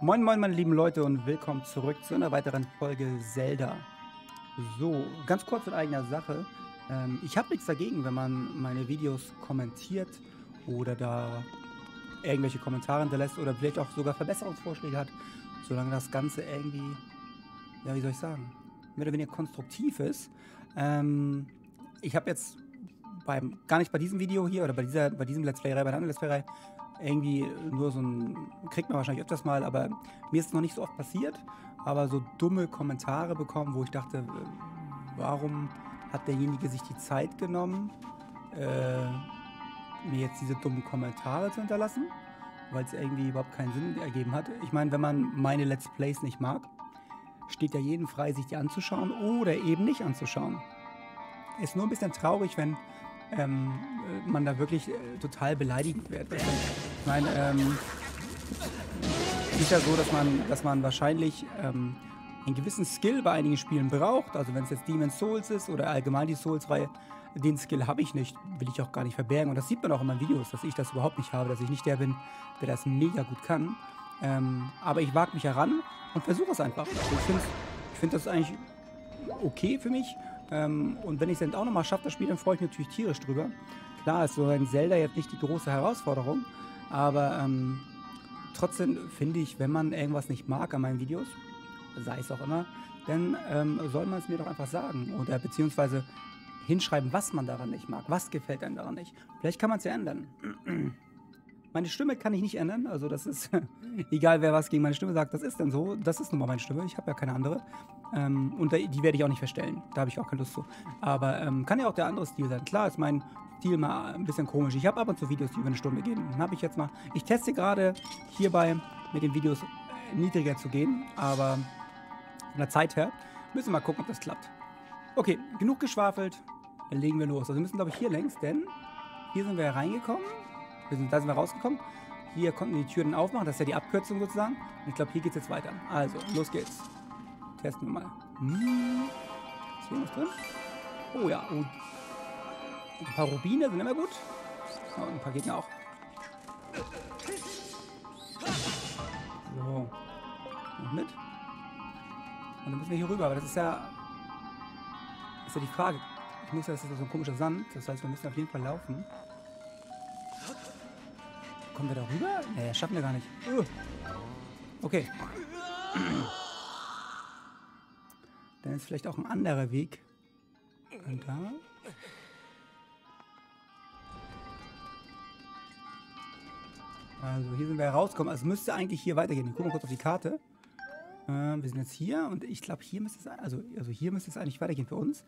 Moin moin meine lieben Leute und willkommen zurück zu einer weiteren Folge Zelda. So, ganz kurz in eigener Sache. Ähm, ich habe nichts dagegen, wenn man meine Videos kommentiert oder da irgendwelche Kommentare hinterlässt oder vielleicht auch sogar Verbesserungsvorschläge hat, solange das Ganze irgendwie, ja wie soll ich sagen, mehr oder weniger konstruktiv ist. Ähm, ich habe jetzt beim, gar nicht bei diesem Video hier oder bei, dieser, bei diesem Let's Play-Reihe, bei der anderen Let's Play-Reihe, irgendwie nur so ein, kriegt man wahrscheinlich öfters mal, aber mir ist es noch nicht so oft passiert, aber so dumme Kommentare bekommen, wo ich dachte, warum hat derjenige sich die Zeit genommen, äh, mir jetzt diese dummen Kommentare zu hinterlassen, weil es irgendwie überhaupt keinen Sinn ergeben hat. Ich meine, wenn man meine Let's Plays nicht mag, steht ja jedem frei, sich die anzuschauen oder eben nicht anzuschauen. Ist nur ein bisschen traurig, wenn ähm, man da wirklich äh, total beleidigend wird. Ich meine, ähm, ist ja so, dass man, dass man wahrscheinlich ähm, einen gewissen Skill bei einigen Spielen braucht. Also wenn es jetzt Demon's Souls ist oder allgemein die Souls-Reihe, den Skill habe ich nicht, will ich auch gar nicht verbergen. Und das sieht man auch in meinen Videos, dass ich das überhaupt nicht habe, dass ich nicht der bin, der das mega gut kann. Ähm, aber ich wage mich heran und versuche es einfach. Also ich finde find das eigentlich okay für mich. Ähm, und wenn ich es dann auch nochmal schaffe, das Spiel, dann freue ich mich natürlich tierisch drüber. Klar ist so ein Zelda jetzt nicht die große Herausforderung, aber ähm, trotzdem finde ich, wenn man irgendwas nicht mag an meinen Videos, sei es auch immer, dann ähm, soll man es mir doch einfach sagen oder beziehungsweise hinschreiben, was man daran nicht mag, was gefällt einem daran nicht. Vielleicht kann man es ja ändern. Meine Stimme kann ich nicht ändern, also das ist egal, wer was gegen meine Stimme sagt, das ist dann so, das ist nun mal meine Stimme, ich habe ja keine andere. Ähm, und die werde ich auch nicht verstellen, da habe ich auch keine Lust zu. Aber ähm, kann ja auch der andere Stil sein. Klar ist mein Stil mal ein bisschen komisch. Ich habe ab und zu Videos, die über eine Stunde gehen. Habe ich jetzt mal, ich teste gerade hierbei mit den Videos niedriger zu gehen, aber von der Zeit her müssen wir mal gucken, ob das klappt. Okay, genug geschwafelt, dann legen wir los. Also wir müssen, glaube ich, hier längs, denn hier sind wir reingekommen. Wir sind, da sind wir rausgekommen. Hier konnten wir die Türen aufmachen. Das ist ja die Abkürzung sozusagen. Und ich glaube, hier geht es jetzt weiter. Also, los geht's. Testen wir mal. Hm. Ist hier was drin? Oh ja. Oh. Ein paar Rubine sind immer gut. Und ein paar Gegner auch. So. Noch mit. Und dann müssen wir hier rüber. Aber das ist ja... ist ja die Frage. Ich muss ja, das ist so ein komischer Sand. Das heißt, wir müssen auf jeden Fall laufen. Kommen wir da rüber? Nee, schaffen wir gar nicht. Uh. Okay. Dann ist vielleicht auch ein anderer Weg. Und da. Also hier sind wir rausgekommen. Also es müsste eigentlich hier weitergehen. Wir gucken kurz auf die Karte. Äh, wir sind jetzt hier und ich glaube hier müsste es also, also hier müsste es eigentlich weitergehen für uns.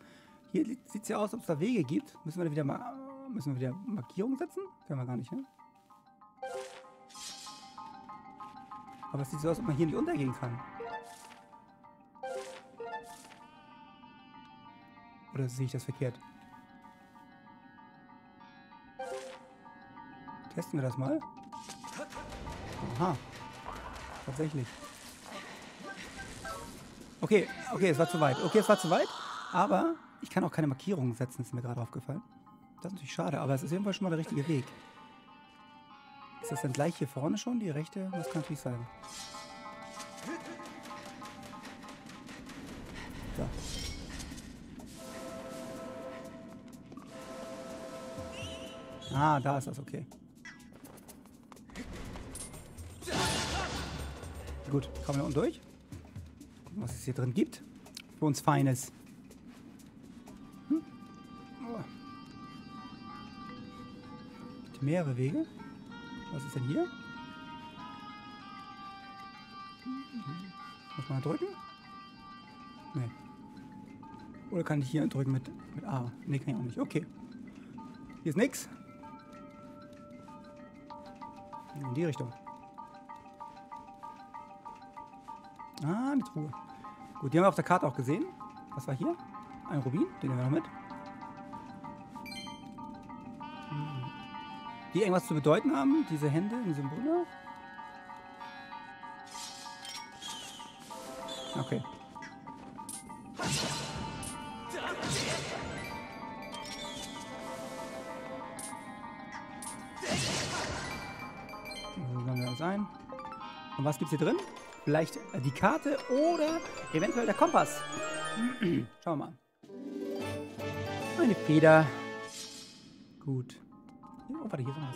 Hier sieht es ja aus, ob es da Wege gibt. Müssen wir da wieder mal müssen wir wieder Markierungen setzen? Können wir gar nicht, ne? Aber es sieht so aus, ob man hier nicht untergehen kann. Oder sehe ich das verkehrt? Testen wir das mal. Aha. Tatsächlich. Okay, okay, es war zu weit. Okay, es war zu weit. Aber ich kann auch keine Markierungen setzen, ist mir gerade aufgefallen. Das ist natürlich schade, aber es ist jedenfalls schon mal der richtige Weg. Ist das dann gleich hier vorne schon, die rechte? Das kann natürlich sein. So. Ah, da ist das, okay. Gut, kommen wir unten durch. Gucken, was es hier drin gibt. Für uns Feines. Hm? Oh. Mehrere Wege. Was ist denn hier? Muss man drücken? Nee. Oder kann ich hier drücken mit, mit A? Nee, kann ich auch nicht. Okay. Hier ist nix. In die Richtung. Ah, eine Truhe. Gut, die haben wir auf der Karte auch gesehen. Was war hier? Ein Rubin, den nehmen wir noch mit. Die irgendwas zu bedeuten haben, diese Hände, die Symbole? Okay. So sammeln wir das ein. Und was gibt's hier drin? Vielleicht die Karte oder eventuell der Kompass. Schauen wir mal. Eine Feder. Gut. Oh, warte, hier ist was.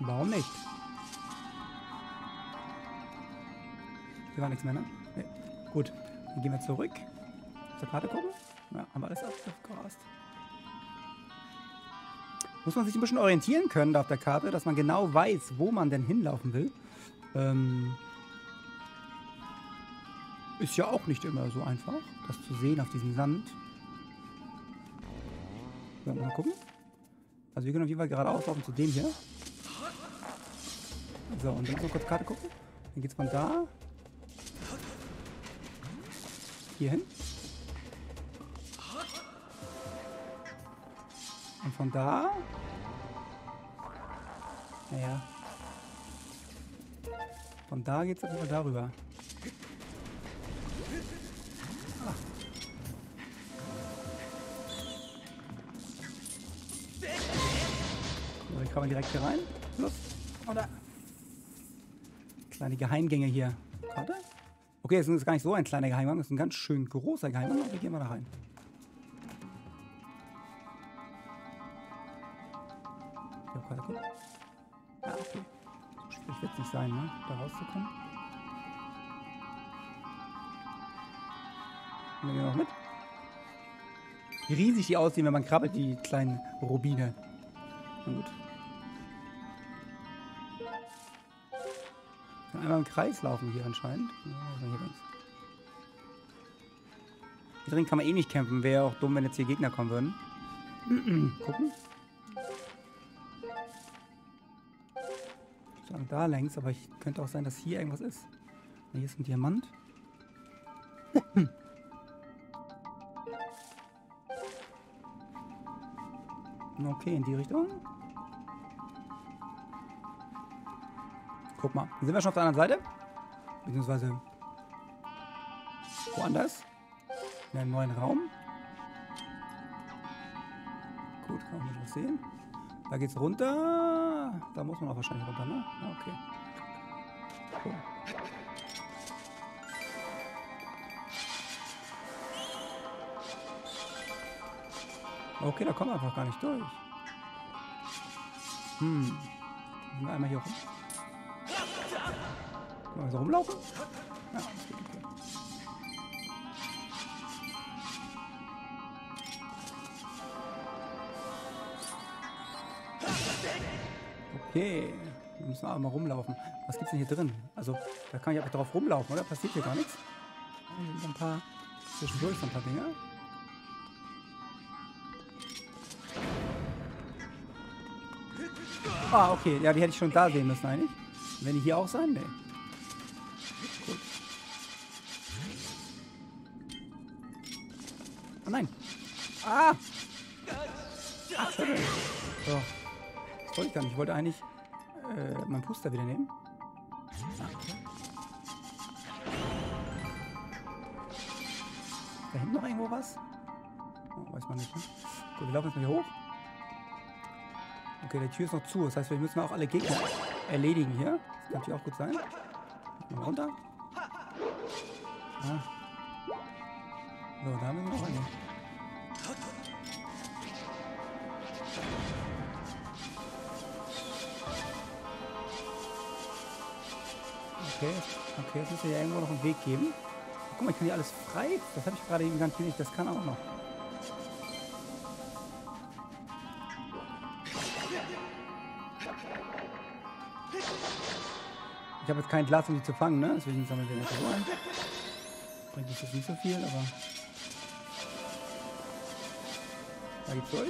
Warum nicht? Hier war nichts mehr, ne? Nee. Gut. Dann gehen wir zurück. Zur Karte gucken. Ja, haben wir alles abgegrast. Muss man sich ein bisschen orientieren können da auf der Karte, dass man genau weiß, wo man denn hinlaufen will. Ähm ist ja auch nicht immer so einfach, das zu sehen auf diesem Sand. So, mal gucken. Also wir können auf jeden Fall gerade auslaufen zu dem hier. So, und dann noch kurz Karte gucken. Dann geht's von da. Hier hin. Und von da. Naja. Von da geht's auf jeden Fall darüber. Ah. So, ich komme direkt hier rein. Los. Oder? Kleine Geheimgänge hier. Karte? Okay, es ist gar nicht so ein kleiner Geheimgang, es ist ein ganz schön großer Geheimgang, aber wir gehen mal da rein. Karte gucken. Ja, okay. So schwierig wird es nicht sein, ne? Da rauszukommen. Nehmen wir noch mit. Wie riesig die aussehen, wenn man krabbelt, die kleinen Rubine. Na gut. Einmal im Kreis laufen hier anscheinend. Ja, hier. Hier drin kann man eh nicht kämpfen. Wäre auch dumm, wenn jetzt hier Gegner kommen würden. Gucken. Sagen da längs, aber ich könnte auch sein, dass hier irgendwas ist. Hier ist ein Diamant. Okay, in die Richtung. Guck mal, sind wir schon auf der anderen Seite. Beziehungsweise woanders. In einem neuen Raum. Gut, kann man was sehen. Da geht's runter. Da muss man auch wahrscheinlich runter, ne? Ja, okay. Cool. Okay, da kommen wir einfach gar nicht durch. Hm. Einmal hier rum. Können wir so rumlaufen? Ja, das geht okay. Okay. Wir müssen einmal rumlaufen. Was gibt's denn hier drin? Also, da kann ich einfach drauf rumlaufen, oder? Passiert hier gar nichts? Ein paar zwischendurch ein paar Dinge. Ah, okay. Ja, die hätte ich schon da sehen müssen eigentlich. Wenn die hier auch sein? Nee. Gut. Oh nein. Ah! Ach. So. Wollte ich gar nicht. Ich wollte eigentlich äh, meinen Puster wieder nehmen. Da hinten noch irgendwo was? Oh, weiß man nicht. Ne? Gut, wir laufen jetzt mal hier hoch. Okay, die Tür ist noch zu. Das heißt, wir müssen auch alle Gegner erledigen hier. Das kann auch gut sein. Mal runter. Ah. So, da haben wir noch eine. Okay, okay, jetzt müsste ja irgendwo noch einen Weg geben. Guck mal, ich kann hier alles frei. Das habe ich gerade eben ganz wenig. Das kann auch noch. Ich habe jetzt kein Glas, um die zu fangen, ne? Deswegen sammeln wir so ein. Bringt uns jetzt nicht so viel, aber... Da geht's durch.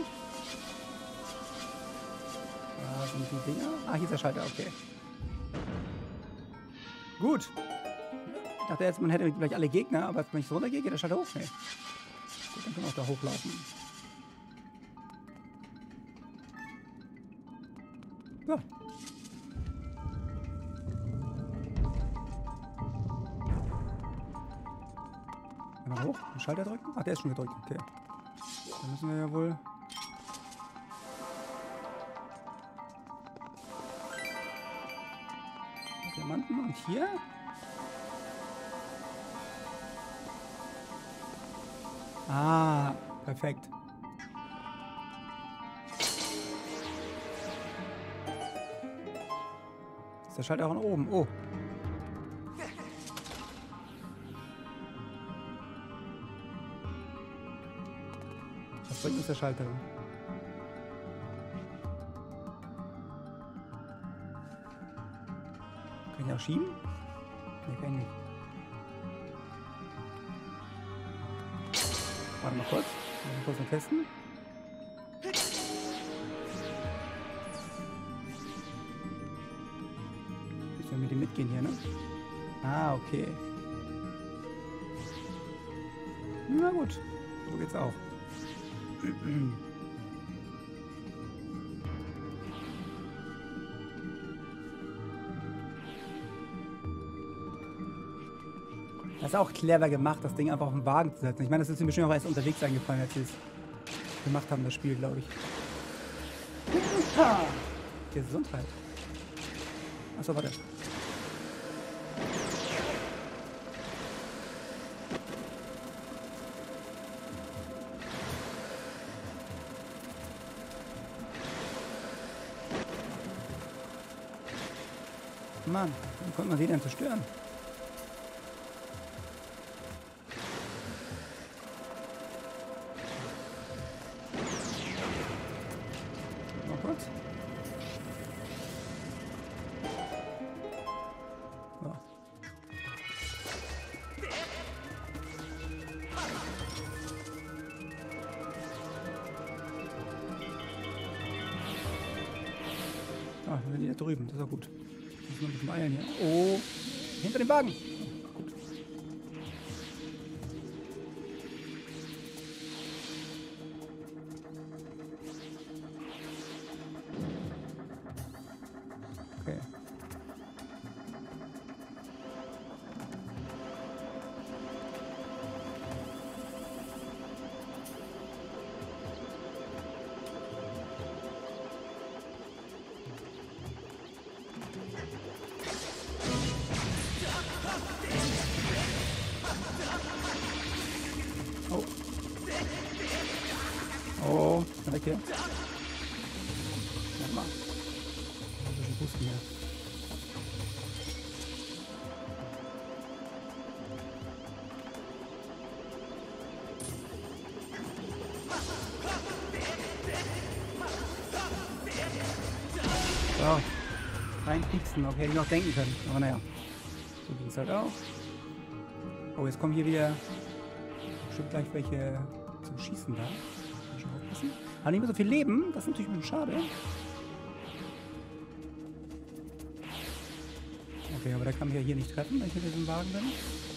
Da sind die Dinger. Ah, hier ist der Schalter, okay. Gut. Ich dachte jetzt, man hätte gleich alle Gegner, aber wenn ich so runtergehe, geht der Schalter hoch. Nee. Gut, dann können wir auch da hochlaufen. Ja. Einmal hoch, den Schalter drücken. Ach, der ist schon gedrückt, okay. Dann müssen wir ja wohl... Diamanten und hier? Ah, perfekt. Ist der Schalter auch oben? Oh. Was bringt uns der Schalter? Ich auch schieben? Nee, kann ich nicht. Warte mal kurz. Mal kurz noch testen. Müssen wir mit dem mitgehen hier, ne? Ah, okay. Na gut. So geht's auch. ist auch clever gemacht, das Ding einfach auf den Wagen zu setzen. Ich meine, das ist mir bestimmt auch erst unterwegs eingefallen, als sie es gemacht haben, das Spiel, glaube ich. Gesundheit. Achso, warte. Mann, wie konnte man sie denn zerstören? Drüben, das ist auch gut. Müssen wir ein bisschen hier. Oh, hinter dem Wagen. Okay, hätte ich noch denken können. Aber naja. So ging es halt auch. Oh, jetzt kommen hier wieder bestimmt gleich welche zum Schießen da. Aufpassen. Haben nicht mehr so viel Leben. Das ist natürlich ein bisschen schade. Okay, aber der kann mich ja hier nicht treffen, wenn ich mit diesem Wagen bin.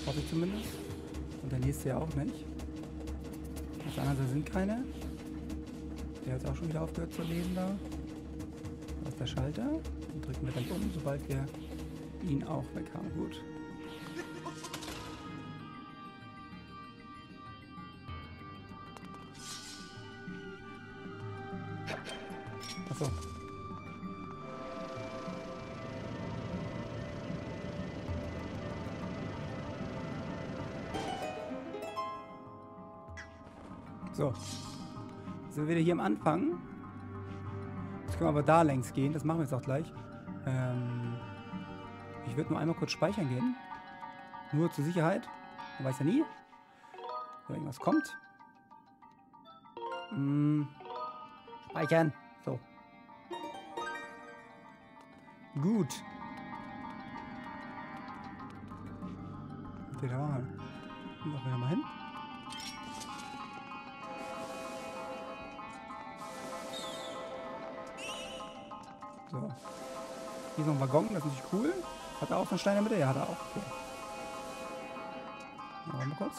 Hoffe ich zumindest. Und der nächste ja auch nicht. Auf der anderen Seite sind keine. Der hat auch schon wieder aufgehört zu leben da. Da ist der Schalter. Den drücken wir dann um, sobald wir ihn auch weg haben. Gut. Achso. So. Sind wir wieder hier am Anfang. Jetzt können wir aber da längs gehen. Das machen wir jetzt auch gleich. Würde nur einmal kurz speichern gehen. Nur zur Sicherheit. Man weiß ja nie, ob irgendwas kommt. Hm. Speichern. So. Gut. Da waren wir. Machen wir mal hin. So. Hier ist noch ein Waggon, das ist natürlich cool. Hat er auch einen Stein in der Mitte? Ja, hat er auch. Okay. Mal kurz.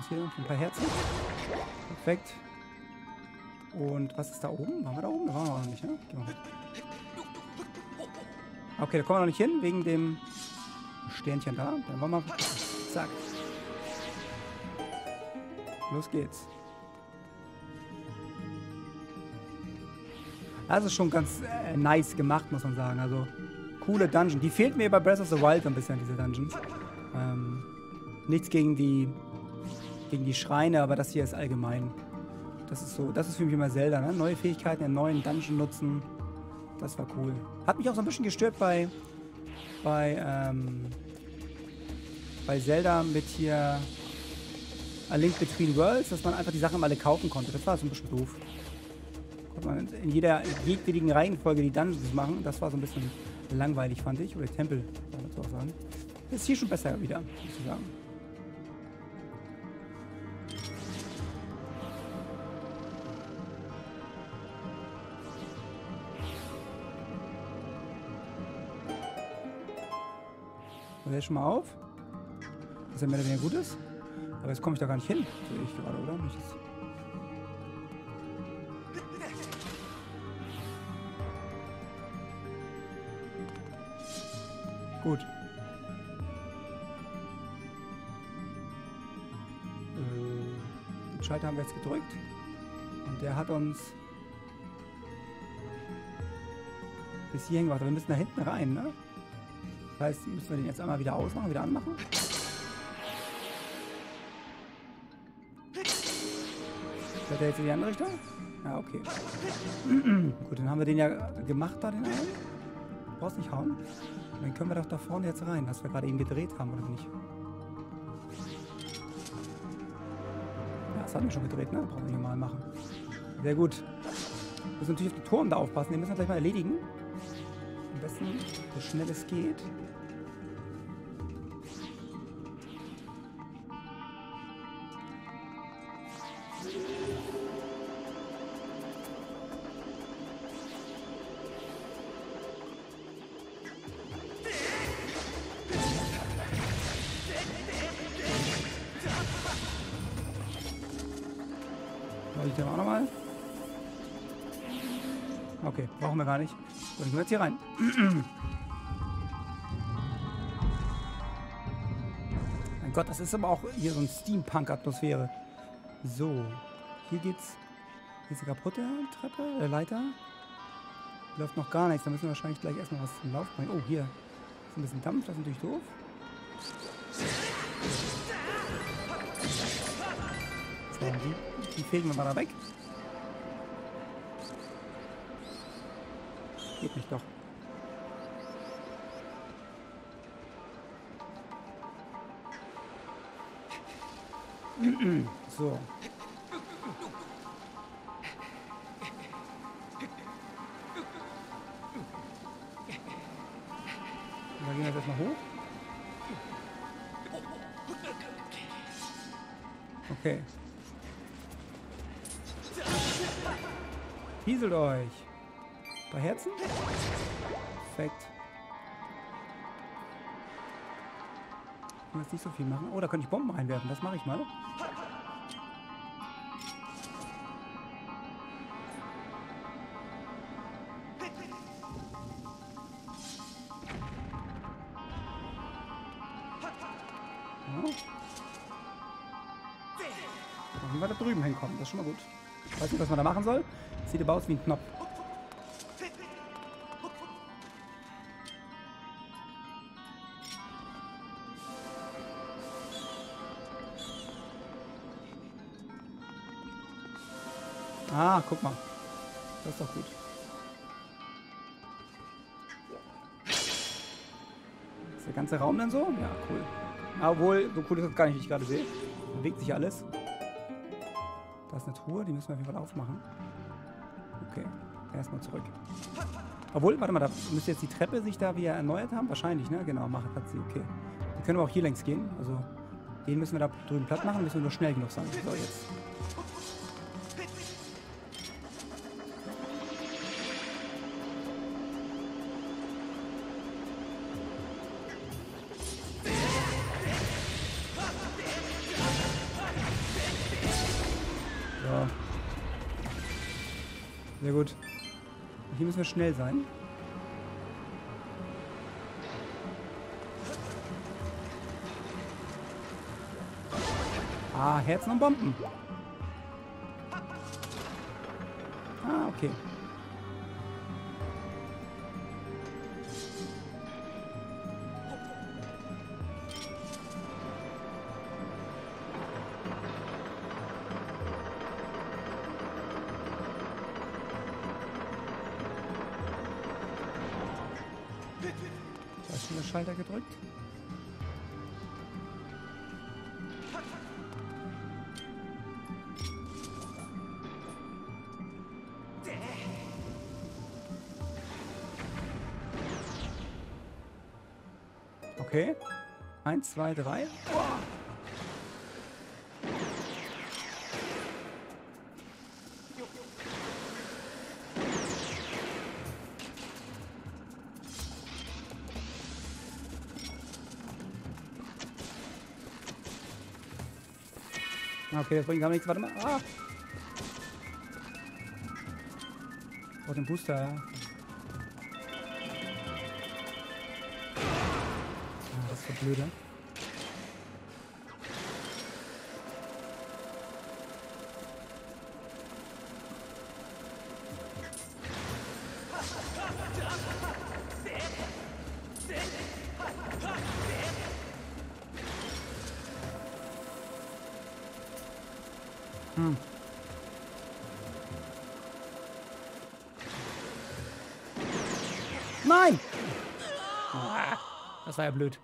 Ist hier ein paar Herzen. Perfekt. Und was ist da oben? Waren wir da oben? Da waren wir auch noch nicht, ne? Okay, da kommen wir noch nicht hin, wegen dem Sternchen da. Dann wollen wir... Zack. Los geht's. Das ist schon ganz äh, nice gemacht, muss man sagen. Also coole Dungeon. Die fehlt mir bei Breath of the Wild so ein bisschen, diese Dungeons. Ähm, nichts gegen die, gegen die Schreine, aber das hier ist allgemein. Das ist so, das ist für mich immer Zelda, ne? Neue Fähigkeiten in neuen Dungeon nutzen. Das war cool. Hat mich auch so ein bisschen gestört bei, bei, ähm, bei Zelda mit hier A Link Between Worlds, dass man einfach die Sachen alle kaufen konnte. Das war so ein bisschen doof. Konnte man in jeder jedwedigen Reihenfolge die Dungeons machen. Das war so ein bisschen langweilig, fand ich. Oder Tempel, kann man dazu auch sagen. Ist hier schon besser wieder, muss ich sagen. Hör schon mal auf. Dass er mehr oder weniger gut ist. Aber jetzt komme ich da gar nicht hin, sehe ich gerade, oder? Gut. Äh, den Schalter haben wir jetzt gedrückt. Und der hat uns bis hierhin. Aber wir müssen da hinten rein, ne? Das heißt, müssen wir den jetzt einmal wieder ausmachen, wieder anmachen. Fährt der jetzt in die andere Richtung? Ja, okay. Gut, dann haben wir den ja gemacht da, den einen. Brauchst nicht hauen. Und dann können wir doch da vorne jetzt rein, was wir gerade eben gedreht haben, oder nicht? Ja, das hatten wir schon gedreht, ne? Brauchen wir hier mal machen. Sehr gut. Wir müssen natürlich auf den Turm da aufpassen. Den müssen wir gleich mal erledigen. Am besten so schnell es geht. Ich den auch nochmal? Okay, brauchen wir gar nicht. So, wir jetzt hier rein. mein Gott, das ist aber auch hier so eine Steampunk-Atmosphäre. So, hier geht's. Hier ist eine kaputte Treppe, äh, Leiter. Läuft noch gar nichts. Da müssen wir wahrscheinlich gleich erstmal was zum Lauf bringen. Oh, hier ist ein bisschen Dampf. Das ist natürlich doof. So, die, die fegen wir mal da weg. Geht nicht doch. so. Euch. Ein paar Herzen? Perfekt. Ich muss jetzt nicht so viel machen. Oh, da könnte ich Bomben reinwerfen. Das mache ich mal. Dann wir da drüben hinkommen. Das ist schon mal gut. Ich weiß nicht, was man da machen soll. Sieht aber aus wie ein Knopf. Ah, guck mal. Das ist doch gut. Ist der ganze Raum dann so? Ja, cool. Obwohl, so cool ist das gar nicht, wie ich gerade sehe. Bewegt sich alles. Da ist eine Truhe, die müssen wir auf jeden Fall aufmachen. Okay, erstmal zurück. Obwohl, warte mal, da müsste jetzt die Treppe sich da wieder erneuert haben? Wahrscheinlich, ne? Genau, macht hat okay. Die können aber auch hier längs gehen. Also, den müssen wir da drüben platt machen, müssen wir nur schnell genug sein. So, jetzt. Wir schnell sein. Ah, Herzen und Bomben. Ah, okay. Okay. Eins, zwei, drei. Boah. Okay, das bringt gar nichts. Warte mal. Ah. Oh, den Booster. Ah, das ist so blöde. Hm. Nein! Ah, das war ja blöd.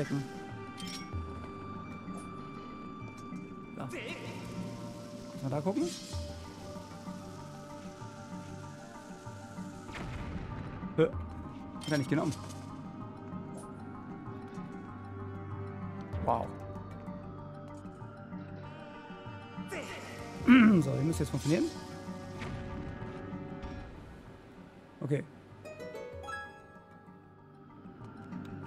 Einstecken. So. Müssen wir da gucken? Äh, hat er nicht genommen. Wow. So, hier müsste jetzt funktionieren.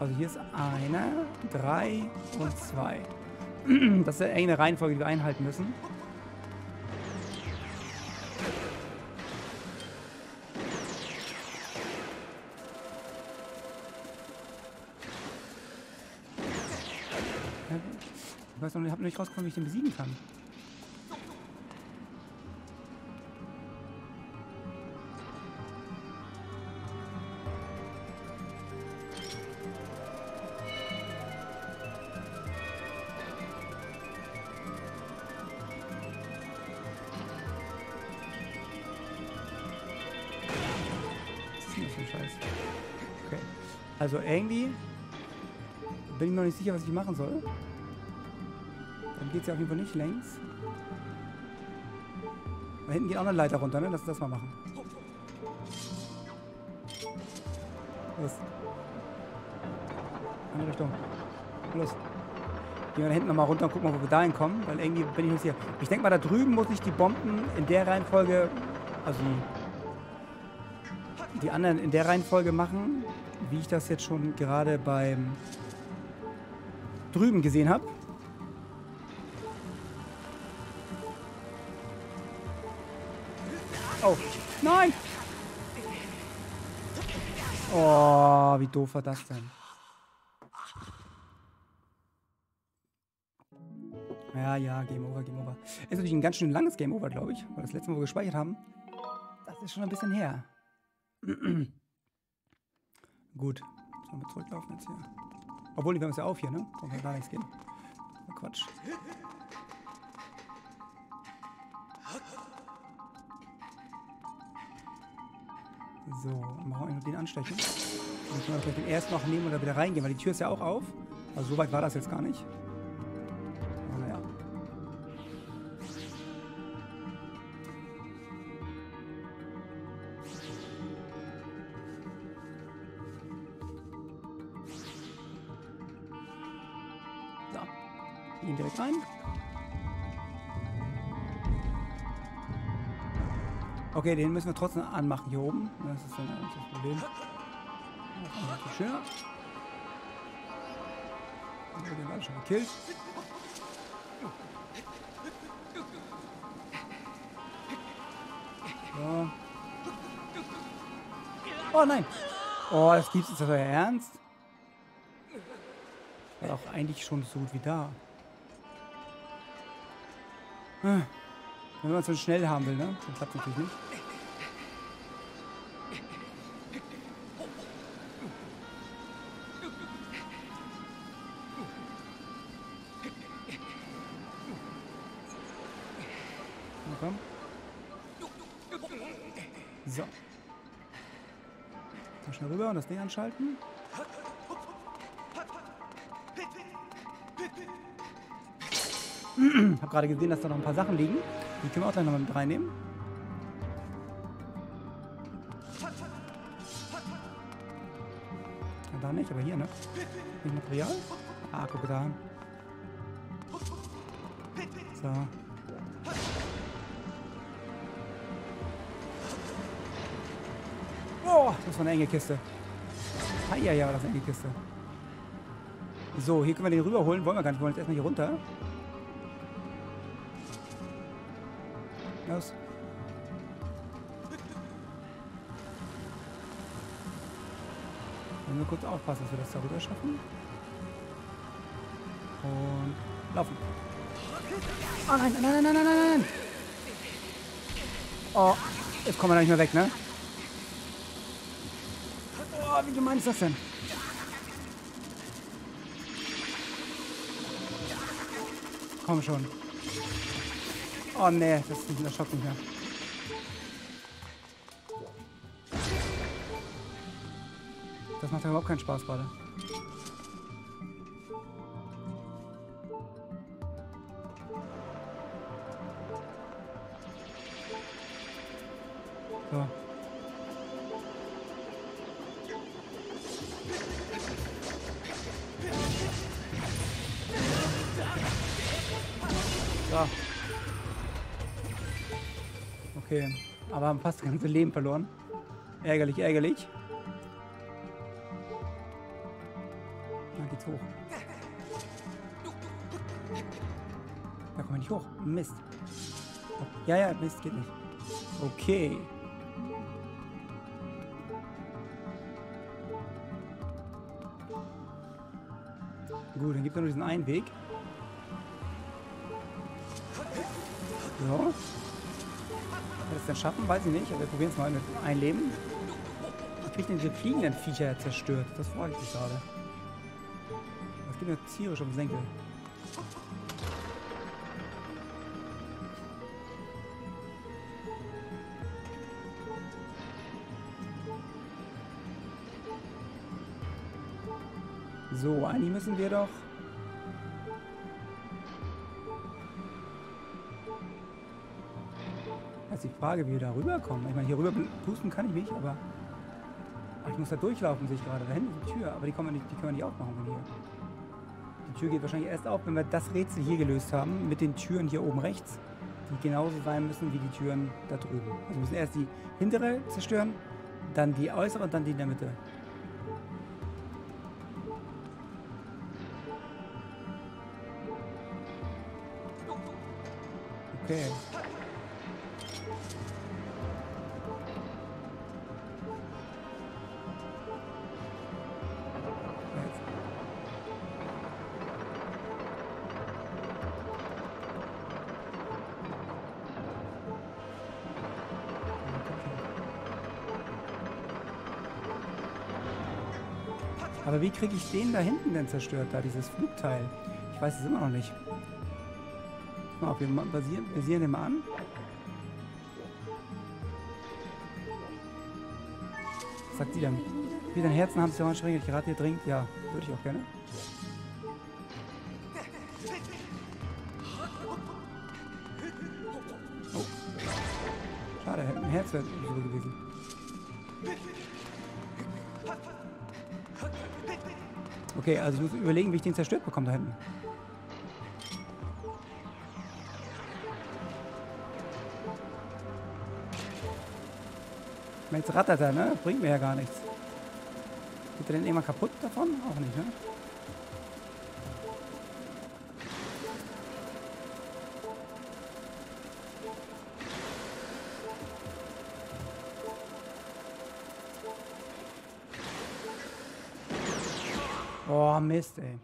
Also hier ist einer, drei und zwei. Das ist eine Reihenfolge, die wir einhalten müssen. Ich weiß noch nicht, ich habe nicht rausgefunden, wie ich den besiegen kann. Also irgendwie bin ich noch nicht sicher, was ich machen soll. Dann geht es ja auf jeden Fall nicht längs. Da hinten geht auch eine Leiter runter, ne? Lass das mal machen. Los. Andere Richtung. Los. Gehen wir da hinten nochmal runter und gucken wo wir dahin kommen. Weil irgendwie bin ich nicht sicher. Ich denke mal, da drüben muss ich die Bomben in der Reihenfolge, also die anderen in der Reihenfolge machen, wie ich das jetzt schon gerade beim drüben gesehen habe. Oh, nein! Oh, wie doof war das denn? Ja, ja, Game Over, Game Over. Ist natürlich ein ganz schön langes Game Over, glaube ich. Weil das letzte Mal, wo wir gespeichert haben, das ist schon ein bisschen her. Gut. Sollen wir zurücklaufen jetzt hier? Obwohl, die haben es ja auf hier, ne? Brauchen wir gar nichts gehen. Quatsch. So, machen wir den anstechen. Dann können wir vielleicht den ersten noch nehmen da wieder reingehen, weil die Tür ist ja auch auf. Also so weit war das jetzt gar nicht. Okay, den müssen wir trotzdem anmachen hier oben. Das ist dann eigentlich das Problem. Das schöner. Wir den gerade schon gekillt. So. Oh nein! Oh, das gibt's jetzt aber ernst? War auch eigentlich schon so gut wie da. Ah. Wenn man es so schnell haben will, ne? Dann klappt natürlich nicht. Und das Ding anschalten. hab gerade gesehen, dass da noch ein paar Sachen liegen. Die können wir auch gleich noch mit reinnehmen. Ja, da nicht, aber hier, ne? Nicht Material? Ah, gucke da. So. Oh, das war eine enge Kiste. Ja, ja, das ist eine Kiste. So, hier können wir den rüberholen. Wollen wir gar nicht. Wir wollen jetzt erstmal hier runter. Los. Wenn wir kurz aufpassen, dass wir das da rüber schaffen. Und laufen. Oh nein, nein, nein, nein, nein, nein. Oh, jetzt kommen wir da nicht mehr weg, ne? Wie gemein ist das denn? Komm schon. Oh nee, das ist nicht der Schock nicht. Das macht ja überhaupt keinen Spaß gerade. Haben fast das ganze Leben verloren. Ärgerlich, ärgerlich. Da geht's hoch. Da kommen wir nicht hoch. Mist. Ja, ja, Mist geht nicht. Okay. Gut, dann gibt es nur diesen einen Weg. So. Es denn schaffen? Weiß ich nicht. Aber wir probieren es mal mit ein Leben. Ich kriege diese fliegenden Viecher zerstört. Das freue ich mich gerade. Das geht mir tierisch um den Senkel. So, eigentlich müssen wir doch... die Frage, wie wir da rüberkommen. Ich meine, hier rüber pusten kann ich nicht, aber... Ich muss da durchlaufen, sehe ich gerade. Da hinten ist die Tür, aber die, können wir nicht, die können wir nicht aufmachen von hier. Die Tür geht wahrscheinlich erst auf, wenn wir das Rätsel hier gelöst haben, mit den Türen hier oben rechts, die genauso sein müssen wie die Türen da drüben. Also wir müssen erst die hintere zerstören, dann die äußere und dann die in der Mitte. Okay. Kriege ich den da hinten denn zerstört, da dieses Flugteil? Ich weiß es immer noch nicht. Mal wir basieren, basieren den mal an. Was sagt die denn? Wie dein Herzen haben sie auch anstrengend, ich rate dir dringend. Ja, würde ich auch gerne. Oh. Schade, ein Herz wäre so gewesen. Okay, also ich muss überlegen, wie ich den zerstört bekomme da hinten. Jetzt rattert er, ne? Bringt mir ja gar nichts. Geht er denn immer kaputt davon? Auch nicht, ne? Mist, ey.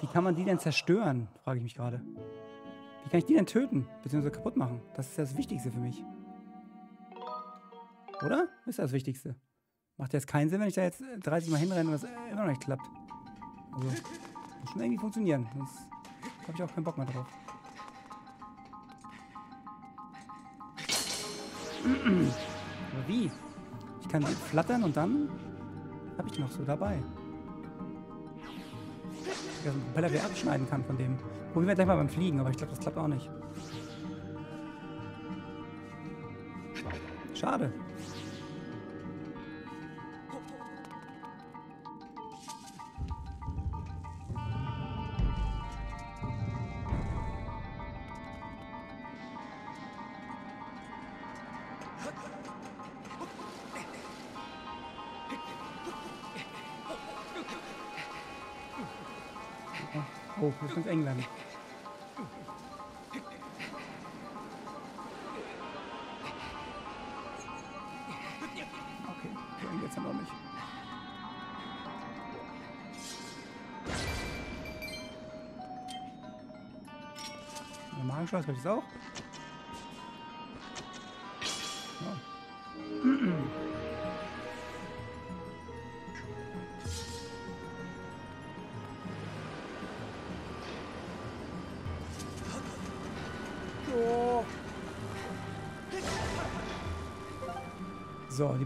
Wie kann man die denn zerstören? Frage ich mich gerade. Wie kann ich die denn töten? Beziehungsweise kaputt machen? Das ist das Wichtigste für mich. Oder? Ist das Wichtigste. Macht jetzt keinen Sinn, wenn ich da jetzt 30 Mal hinrenne und das immer noch nicht klappt. Also, muss schon irgendwie funktionieren. Sonst habe ich auch keinen Bock mehr drauf. Aber wie? Ich kann flattern und dann habe ich noch so dabei. Ich den Propeller wieder abschneiden kann von dem. Probieren wir gleich mal beim Fliegen, aber ich glaube, das klappt auch nicht. Schade. Oh, wir sind England. Okay, jetzt aber nicht. Magenschloss habe ich es auch.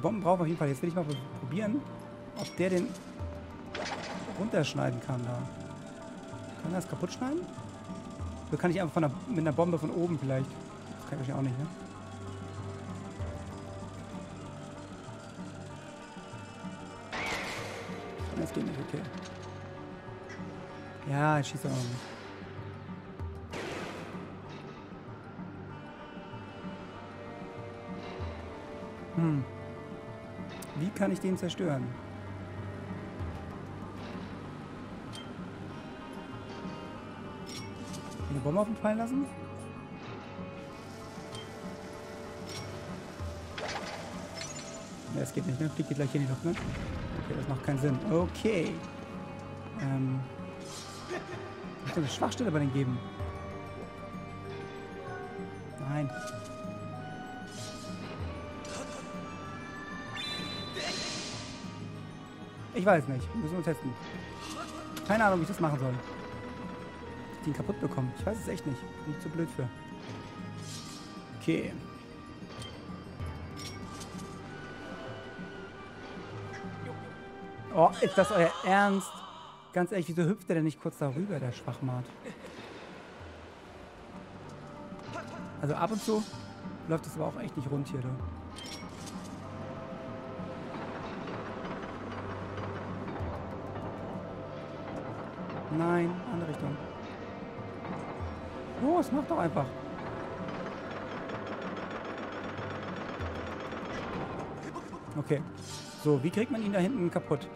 Bomben brauchen wir auf jeden Fall. Jetzt will ich mal probieren, ob der den runterschneiden kann da. Kann er das kaputt schneiden? Oder kann ich einfach einer, mit einer Bombe von oben vielleicht? Das kann ich auch nicht, ne? Das geht nicht, okay. Ja, ich schieße auch noch nicht. Kann ich den zerstören? Eine Bombe auf ihn fallen lassen? Ne, es geht nicht, ne? Fliegt die gleich hier in die Luft, ne? Okay, das macht keinen Sinn. Okay. Ähm. Ich eine Schwachstelle bei den geben. Nein. Ich weiß nicht. Müssen wir testen. Keine Ahnung, wie ich das machen soll. Den kaputt bekommen. Ich weiß es echt nicht. Bin ich zu blöd für. Okay. Oh, ist das euer Ernst? Ganz ehrlich, wieso hüpft der denn nicht kurz darüber, der Schwachmat? Also ab und zu läuft das aber auch echt nicht rund hier, du. Nein, andere Richtung. Oh, es macht doch einfach. Okay. So, wie kriegt man ihn da hinten kaputt?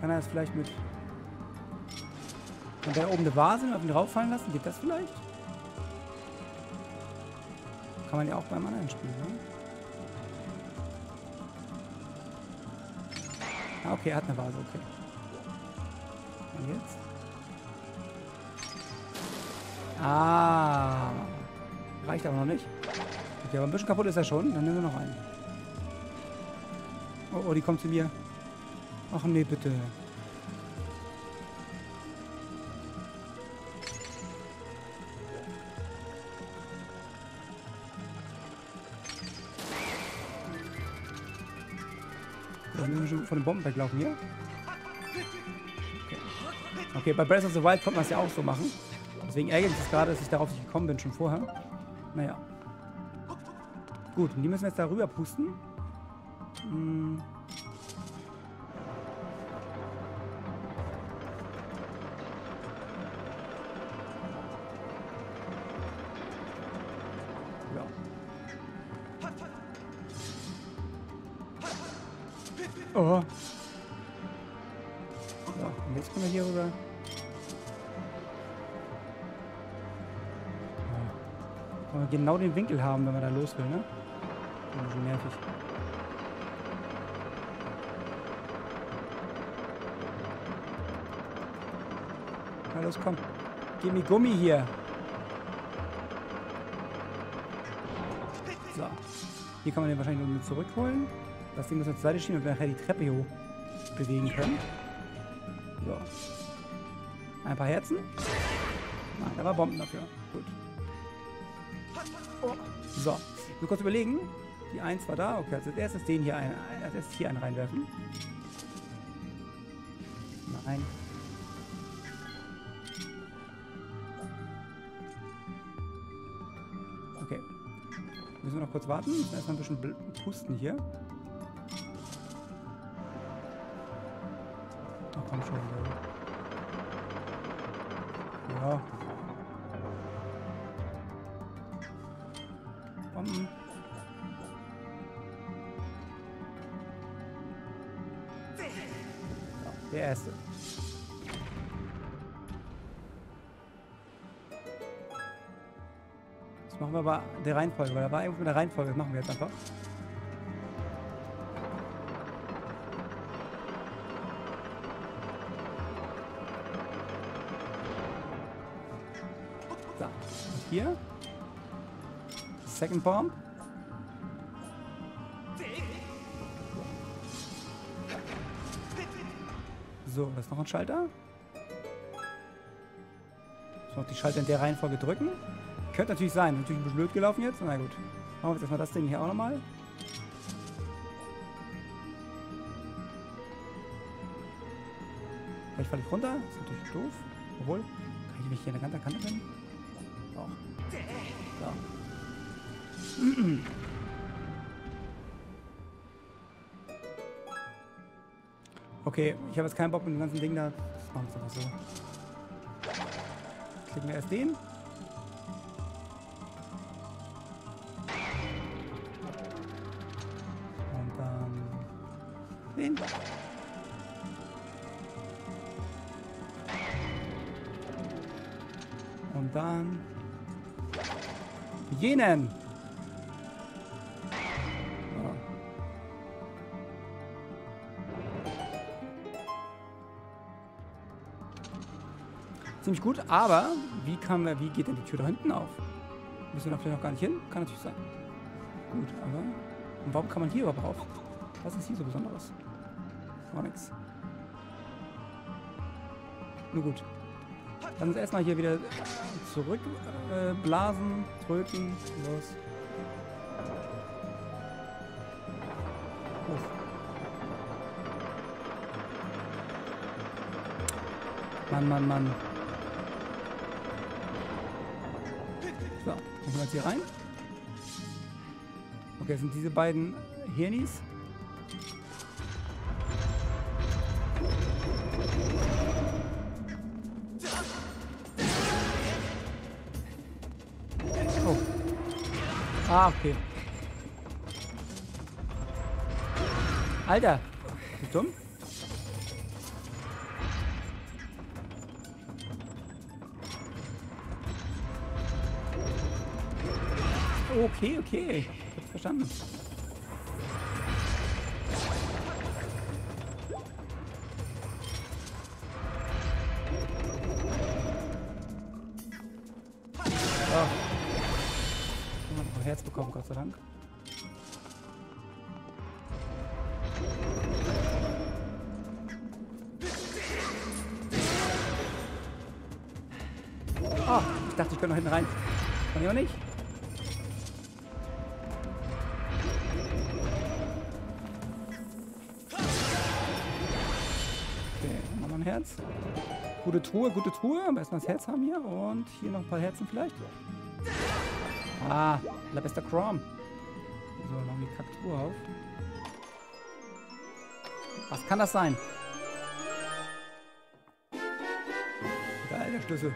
Kann er das vielleicht mit... Kann der oben eine Vase auf ihn rauffallen lassen? Geht das vielleicht? Kann man ja auch beim anderen spielen, ne? Okay, er hat eine Vase, okay. Und jetzt? Ah. Reicht aber noch nicht. Okay, aber ein bisschen kaputt ist er schon. Dann nehmen wir noch einen. Oh, oh, die kommt zu mir. Ach nee, bitte. Von den Bomben weglaufen hier. Okay. okay, bei Breath of the Wild konnte man es ja auch so machen. Deswegen ärgert mich das gerade, dass ich darauf nicht gekommen bin, schon vorher. Naja. Gut, und die müssen wir jetzt da rüber pusten. Hm. Wir Winkel haben, wenn man da los will, ne? Das nervig. Na los, komm. Gib mir Gummi hier. So. Hier kann man den wahrscheinlich nur zurückholen. Das Ding muss zur Seite schieben und wir nachher die Treppe hier bewegen können. So. Ein paar Herzen. Nein, da war Bomben dafür. So, nur kurz überlegen. Die 1 war da. Okay, also als erstes den hier ein, als erstes hier einen reinwerfen. Nein. Okay. Müssen wir noch kurz warten. Erstmal ein bisschen pusten hier. Bomben. Der erste. Das machen wir aber der Reihenfolge, weil da war irgendwo eine Reihenfolge. Das machen wir jetzt einfach. So, und hier. Second Bomb. So, da ist noch ein Schalter. Muss noch die Schalter in der Reihenfolge drücken. Könnte natürlich sein. Natürlich ein bisschen blöd gelaufen jetzt. Na gut. Machen wir jetzt erstmal das Ding hier auch nochmal. Vielleicht falle ich runter. Das ist natürlich doof. Obwohl, kann ich mich hier an der Kante bin? Okay, ich habe jetzt keinen Bock mit dem ganzen Ding da. Das machen wir einfach so. Klicken wir erst den. Und dann den. Und dann jenen. Ziemlich gut, aber wie, kann, wie geht denn die Tür da hinten auf? Müssen wir da vielleicht noch gar nicht hin? Kann natürlich sein. Gut, aber... Und warum kann man hier überhaupt rauf? Was ist hier so Besonderes? Gar nichts. Nur gut. Dann uns erstmal hier wieder zurück äh, tröten. Los. Los. Mann, Mann, Mann. Gehen wir jetzt hier rein. Okay, das sind diese beiden Hirnis. Oh. Ah, okay. Alter, bist du dumm? Okay, okay. Ich hab's verstanden. Ein Herz bekommen, Gott sei Dank. Oh, ich dachte, ich könnte noch hinten rein. Kann ich auch nicht. Herz. Gute Truhe, gute Truhe. Aber erstmal das Herz haben hier. Und hier noch ein paar Herzen vielleicht. Ah, la besta Chrome. So, machen wir Kaktruhe auf. Was kann das sein? Geil, der Schlüssel.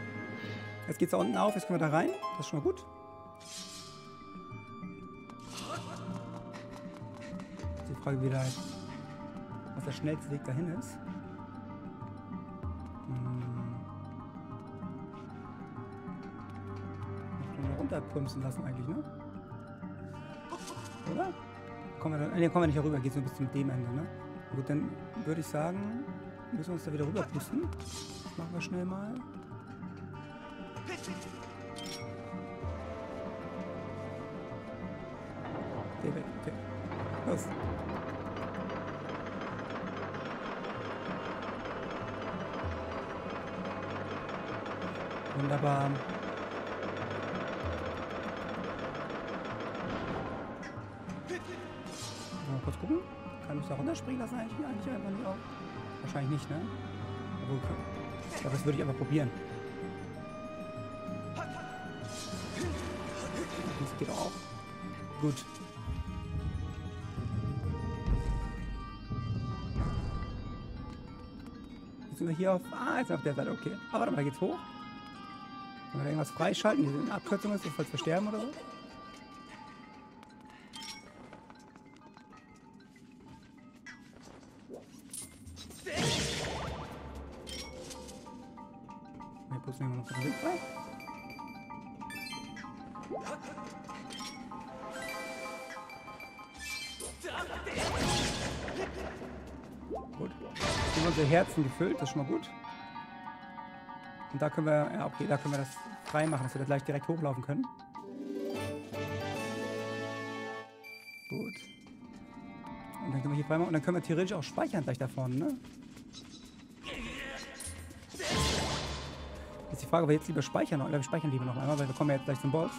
Jetzt geht's da unten auf, jetzt können wir da rein. Das ist schon mal gut. Die Frage wieder, was der schnellste Weg dahin ist. Runterpumsen lassen eigentlich, ne? Oder? Kommen wir, dann, nee, kommen wir nicht rüber, geht so bis zum dem Ende, ne? Gut, dann würde ich sagen, müssen wir uns da wieder rüber pusten. Das machen wir schnell mal. Der weg, okay. Los. kurz runterspringen lassen eigentlich, eigentlich einfach nicht auch? Wahrscheinlich nicht, ne? Obwohl, ich glaube, das würde ich einfach probieren. Das geht auch. Gut. Jetzt sind wir hier auf... Ah, jetzt auf der Seite, okay. Aber warte mal, geht's hoch. Können wir irgendwas freischalten? Hier sind Abkürzungen ist, falls wir sterben oder so? Bloß nehmen wir noch den Weg frei. Sind unsere Herzen gefüllt, das ist schon mal gut. Und da können wir, ja okay, da können wir das frei machen, dass wir da gleich direkt hochlaufen können. Gut. Und dann können wir hier frei machen und dann können wir theoretisch auch speichern gleich da vorne, ne? Frage, ob wir jetzt lieber speichern oder wir speichern lieber noch einmal, weil wir kommen ja jetzt gleich zum Boss.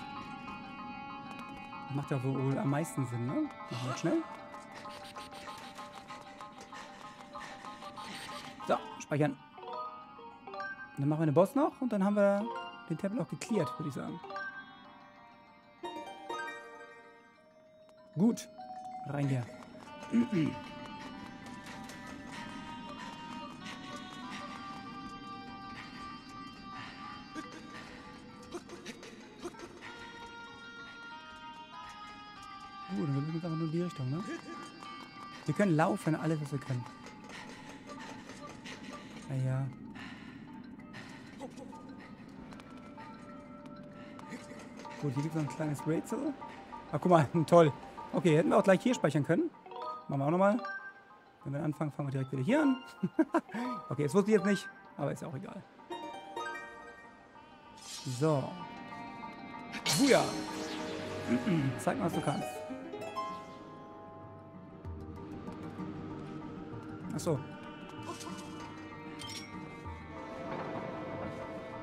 Macht ja wohl am meisten Sinn, ne? Machen wir schnell. So, speichern. Dann machen wir den Boss noch und dann haben wir den Tempel auch geklärt, würde ich sagen. Gut. Rein hier. Richtung, ne? Wir können laufen, alles, was wir können. Naja. Gut, hier gibt es noch ein kleines Rätsel. Ach, guck mal, toll. Okay, hätten wir auch gleich hier speichern können. Machen wir auch nochmal. Wenn wir anfangen, fangen wir direkt wieder hier an. okay, das wusste ich jetzt nicht, aber ist auch egal. So. Buja. Zeig mal, was du kannst. Achso.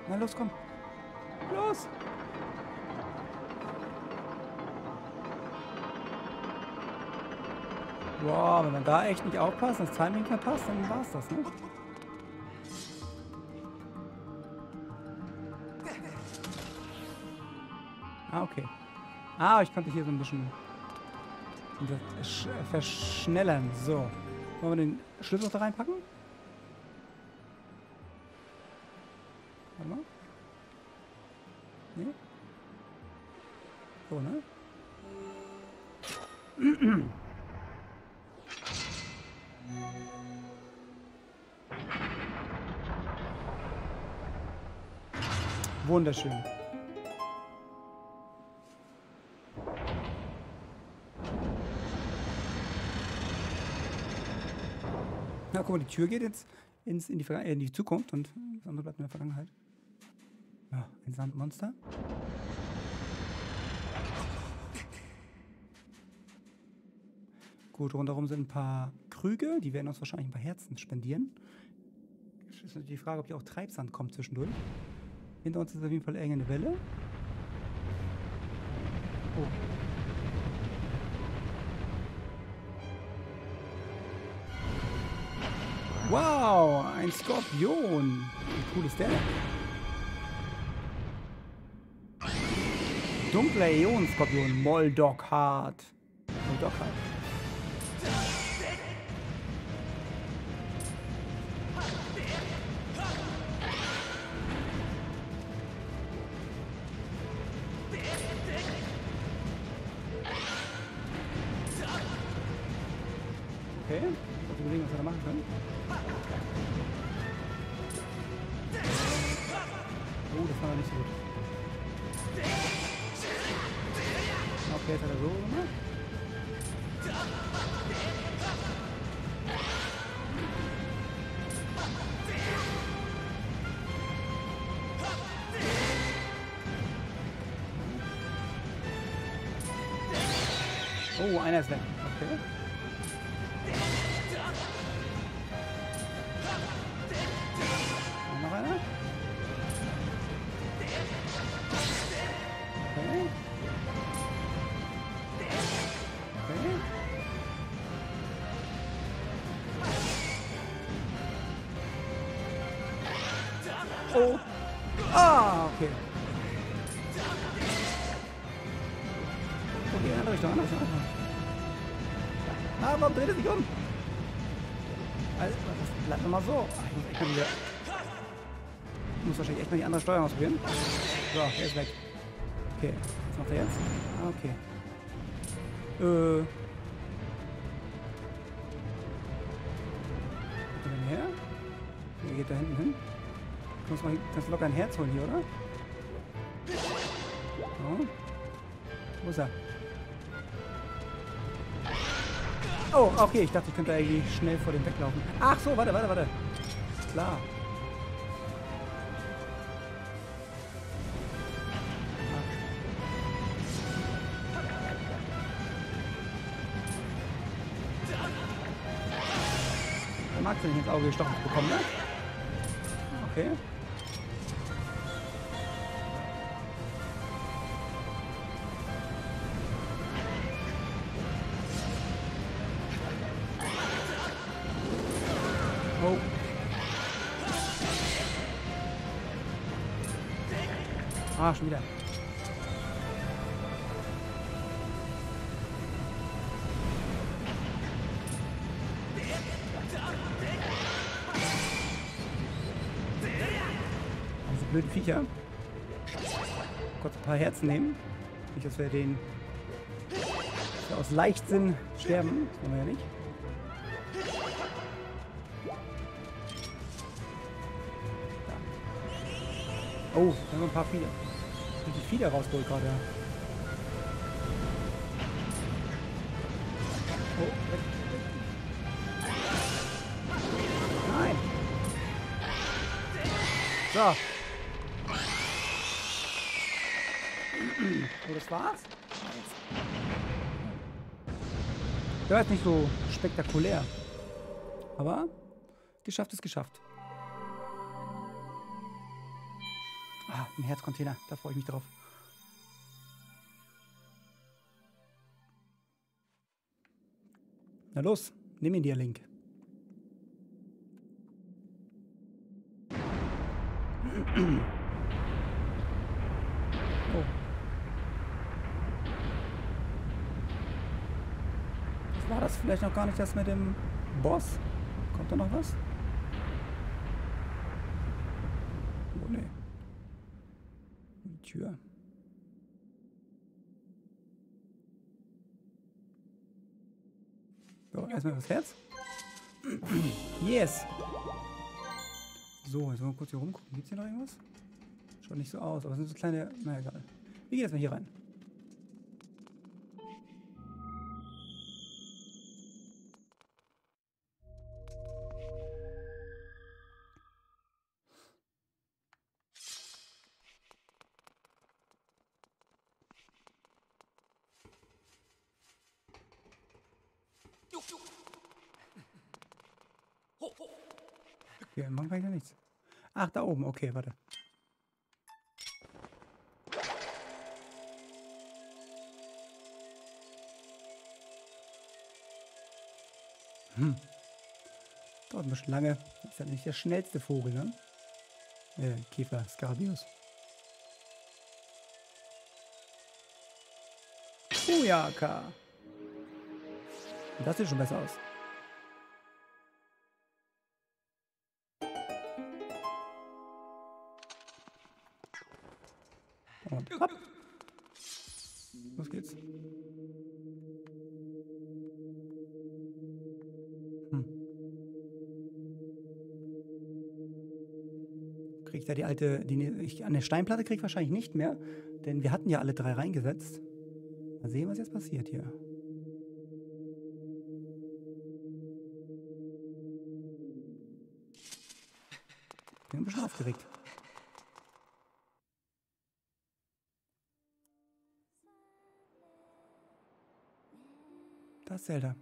Na los, komm. Los! Boah, wenn man da echt nicht aufpasst, das Timing verpasst, dann war's das, ne? Ah, okay. Ah, ich konnte hier so ein bisschen verschnellern. So. Wollen wir den Schlüssel da reinpacken? Warte mal. Nee? So, ne? Wunderschön. Guck mal, die Tür geht jetzt ins, in, die, äh, in die Zukunft und das andere bleibt in der Vergangenheit. Ja, ein Sandmonster. Gut, rundherum sind ein paar Krüge. Die werden uns wahrscheinlich ein paar Herzen spendieren. Es ist natürlich die Frage, ob hier auch Treibsand kommt zwischendurch. Hinter uns ist auf jeden Fall irgendeine Welle. Oh. Ein Skorpion. Wie cool ist der? Dunkler Äon-Skorpion, Moldockhart. Oh, einer ist weg. Er sich um? Also, das bleibt nochmal so. Ich muss wieder... Ich muss wahrscheinlich echt mal die andere Steuerung ausprobieren. So, der ist weg. Okay, was macht er jetzt? Ah, okay. Äh... Wie geht da hinten hin? Kannst du, mal, kannst locker ein Herz holen hier, oder? So. Wo ist er? Oh, okay, ich dachte, ich könnte irgendwie schnell vor dem weglaufen. Ach so, warte, warte, warte. Klar. Der mag es nicht ins Auge gestochen bekommen, ne? Okay. Ah, schon wieder. Diese blöden Viecher. Kurz ein paar Herzen nehmen. Nicht, dass wir den aus Leichtsinn sterben. Das wollen wir ja nicht. Oh, da haben wir ein paar Fieder. Richtig Fieder rausgeholt gerade. Oh. Nein. So. Oh, das war's? Ja, ist nicht so spektakulär. Aber geschafft ist geschafft. Ein Herzcontainer. Da freue ich mich drauf. Na los, nimm ihn dir, Link. Oh. Was war das vielleicht noch gar nicht das mit dem Boss? Kommt da noch was? Oh nee. Die Tür. So, erstmal das Herz. Yes! So, jetzt wollen wir kurz hier rumgucken. Gibt es hier noch irgendwas? Schaut nicht so aus, aber es sind so kleine... Na egal. Wir gehen erstmal hier rein. Da oben. Okay, warte. Hm. Dauert ein bisschen lange. Ist ja nicht der schnellste Vogel, ne? Äh, Käfer, Skarbius. Bujaka. Das sieht schon besser aus. Und ab. Los geht's. Hm. Ich da die alte, die, ich, an der Steinplatte krieg ich wahrscheinlich nicht mehr, denn wir hatten ja alle drei reingesetzt. Mal sehen, was jetzt passiert hier. Bin ein bisschen aufgeregt. Zelda.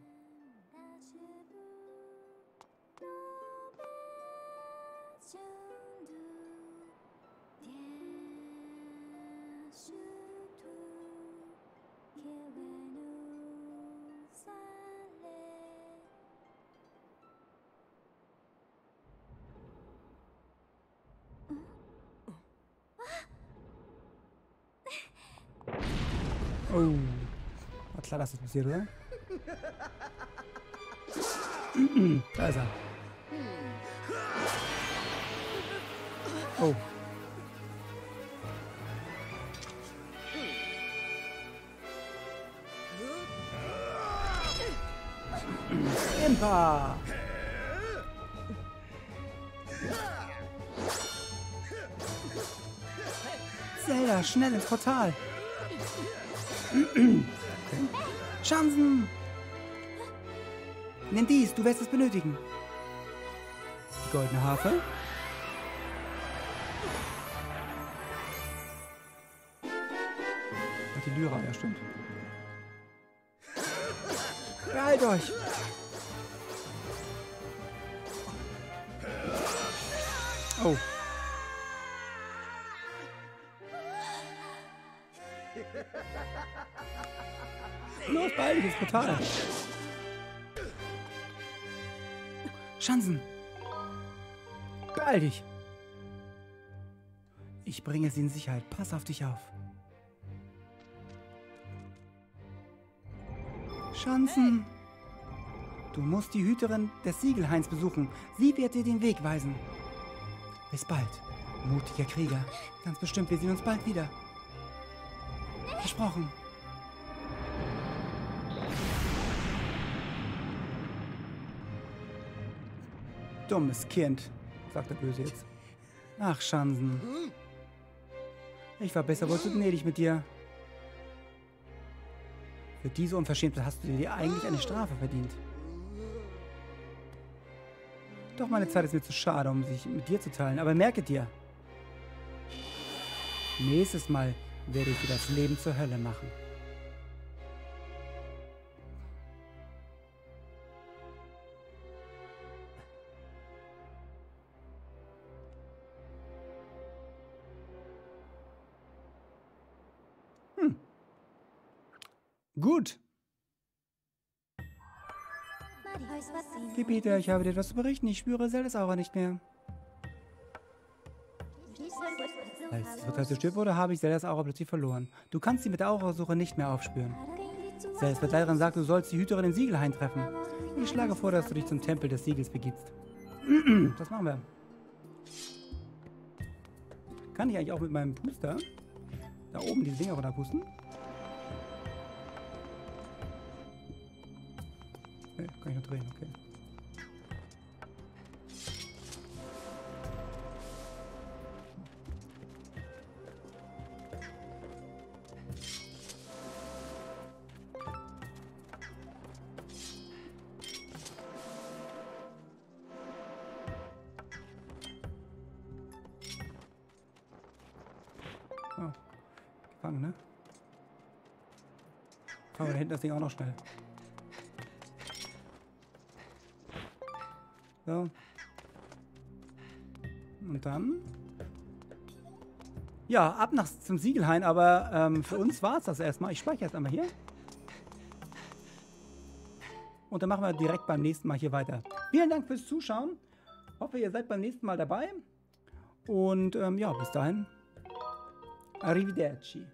Oh, atlas, ¿cierto? Da ist er. Oh. Impa! Zelda, schnell ins Portal! Chancen! Nimm dies, du wirst es benötigen. Die goldene Harfe. Und die Lyra, ja stimmt. Behalt euch! Oh. Los, beeil dich, ist brutal. Schanzen. Beeil dich. Ich bringe sie in Sicherheit. Pass auf dich auf. Schanzen. Du musst die Hüterin des Siegelhains besuchen. Sie wird dir den Weg weisen. Bis bald, mutiger Krieger. Ganz bestimmt, wir sehen uns bald wieder. Versprochen. Dummes Kind, sagt der Böse jetzt. Ach, Schansen. Ich war besser wohl zu gnädig mit dir. Für diese Unverschämtheit hast du dir eigentlich eine Strafe verdient. Doch meine Zeit ist mir zu schade, um sich mit dir zu teilen. Aber merke dir, nächstes Mal werde ich dir das Leben zur Hölle machen. Gut. Gebete, ich habe dir etwas zu berichten. Ich spüre Zeldas Aura nicht mehr. Als das Portal zerstört wurde, habe ich Zeldas Aura plötzlich verloren. Du kannst sie mit der Aurasuche nicht mehr aufspüren. Zeldas Verteilerin sagt, du sollst die Hüterin in Siegelhain treffen. Ich schlage vor, dass du dich zum Tempel des Siegels begibst. das machen wir. Kann ich eigentlich auch mit meinem Puster da oben diese Dinger runterpusten? Nee, kann ich nur drehen, okay. Oh, gefangen, ne? Wir da hinten das Ding auch noch schnell. So. Und dann? Ja, ab nach zum Siegelhain, aber ähm, für uns war es das erstmal. Ich speichere jetzt einmal hier. Und dann machen wir direkt beim nächsten Mal hier weiter. Vielen Dank fürs Zuschauen. Hoffe, ihr seid beim nächsten Mal dabei. Und ähm, ja, bis dahin. Arrivederci.